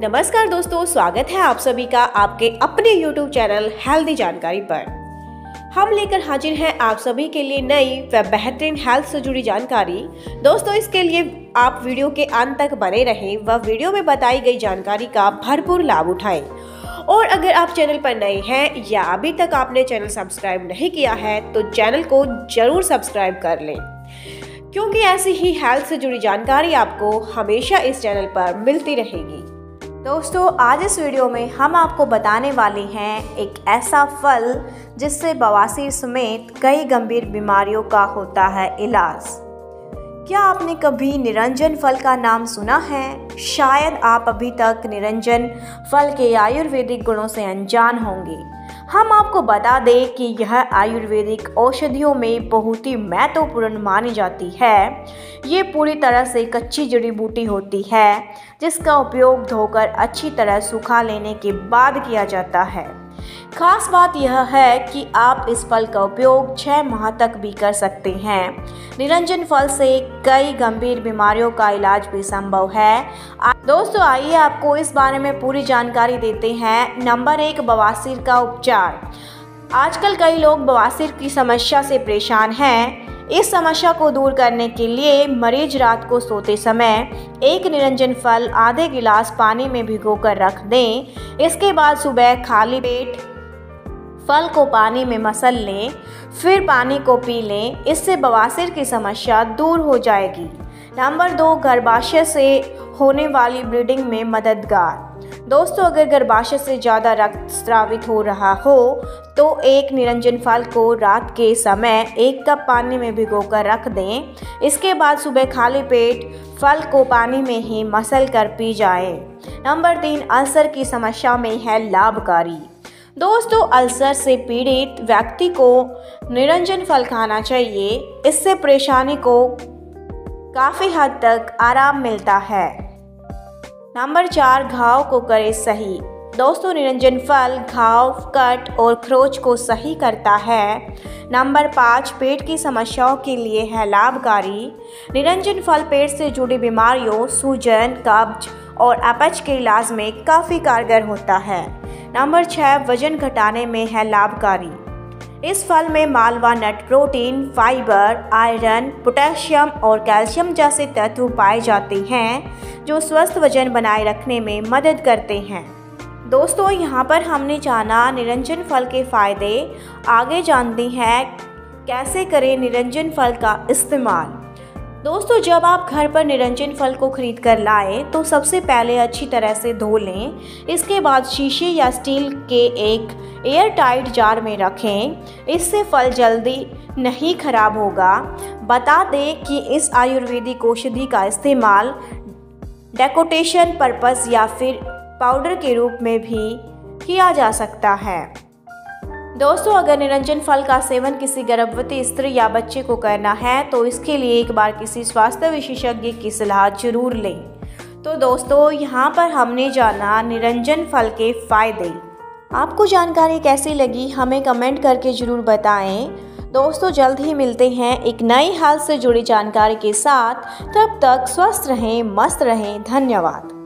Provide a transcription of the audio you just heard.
नमस्कार दोस्तों, स्वागत है आप सभी का आपके अपने YouTube चैनल हेल्दी जानकारी पर। हम लेकर हाजिर हैं आप सभी के लिए नई व बेहतरीन हेल्थ से जुड़ी जानकारी। दोस्तों, इसके लिए आप वीडियो के अंत तक बने रहें व वीडियो में बताई गई जानकारी का भरपूर लाभ उठाएँ। और अगर आप चैनल पर नए हैं या अभी तक आपने चैनल सब्सक्राइब नहीं किया है तो चैनल को ज़रूर सब्सक्राइब कर लें। क्योंकि ऐसी ही हेल्थ से जुड़ी जानकारी आपको हमेशा इस चैनल पर मिलती रहेगी। दोस्तों, आज इस वीडियो में हम आपको बताने वाले हैं एक ऐसा फल जिससे बवासीर समेत कई गंभीर बीमारियों का होता है इलाज। क्या आपने कभी निरंजन फल का नाम सुना है? शायद आप अभी तक निरंजन फल के आयुर्वेदिक गुणों से अनजान होंगे। हम आपको बता दें कि यह आयुर्वेदिक औषधियों में बहुत ही महत्वपूर्ण मानी जाती है। ये पूरी तरह से कच्ची जड़ी बूटी होती है, जिसका उपयोग धोकर अच्छी तरह सुखा लेने के बाद किया जाता है। खास बात यह है कि आप इस फल का उपयोग छः माह तक भी कर सकते हैं। निरंजन फल से कई गंभीर बीमारियों का इलाज भी संभव है। दोस्तों, आइए आपको इस बारे में पूरी जानकारी देते हैं। नंबर एक, बवासीर का उपचार। आजकल कई लोग बवासीर की समस्या से परेशान हैं। इस समस्या को दूर करने के लिए मरीज़ रात को सोते समय एक निरंजन फल आधे गिलास पानी में भिगोकर रख दें। इसके बाद सुबह खाली पेट फल को पानी में मसल लें, फिर पानी को पी लें, इससे बवासीर की समस्या दूर हो जाएगी। नंबर दो, गर्भाशय से होने वाली ब्लीडिंग में मददगार। दोस्तों, अगर गर्भाशय से ज़्यादा रक्त स्रावित हो रहा हो तो एक निरंजन फल को रात के समय एक कप पानी में भिगोकर रख दें। इसके बाद सुबह खाली पेट फल को पानी में ही मसल कर पी जाए। नंबर तीन, अल्सर की समस्या में है लाभकारी। दोस्तों, अल्सर से पीड़ित व्यक्ति को निरंजन फल खाना चाहिए। इससे परेशानी को काफ़ी हद तक आराम मिलता है। नंबर चार, घाव को करे सही। दोस्तों, निरंजन फल घाव, कट और खरोच को सही करता है। नंबर पाँच, पेट की समस्याओं के लिए है लाभकारी। निरंजन फल पेट से जुड़ी बीमारियों, सूजन, कब्ज और अपच के इलाज में काफ़ी कारगर होता है। नंबर छः वज़न घटाने में है लाभकारी। इस फल में मालवा नट प्रोटीन, फाइबर, आयरन, पोटेशियम और कैल्शियम जैसे तत्व पाए जाते हैं, जो स्वस्थ वज़न बनाए रखने में मदद करते हैं। दोस्तों, यहाँ पर हमने जाना निरंजन फल के फ़ायदे। आगे जानते हैं कैसे करें निरंजन फल का इस्तेमाल। दोस्तों, जब आप घर पर निरंजन फल को खरीद कर लाएँ तो सबसे पहले अच्छी तरह से धो लें। इसके बाद शीशे या स्टील के एक एयर टाइट जार में रखें। इससे फल जल्दी नहीं खराब होगा। बता दें कि इस आयुर्वेदिक औषधि का इस्तेमाल डेकोटेशन पर्पस या फिर पाउडर के रूप में भी किया जा सकता है। दोस्तों, अगर निरंजन फल का सेवन किसी गर्भवती स्त्री या बच्चे को करना है तो इसके लिए एक बार किसी स्वास्थ्य विशेषज्ञ की सलाह ज़रूर लें। तो दोस्तों, यहाँ पर हमने जाना निरंजन फल के फ़ायदे। आपको जानकारी कैसी लगी, हमें कमेंट करके ज़रूर बताएँ। दोस्तों, जल्द ही मिलते हैं एक नई हाल से जुड़ी जानकारी के साथ। तब तक स्वस्थ रहें, मस्त रहें। धन्यवाद।